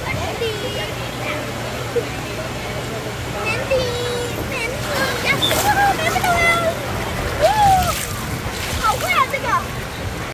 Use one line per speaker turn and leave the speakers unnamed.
vẫn
đi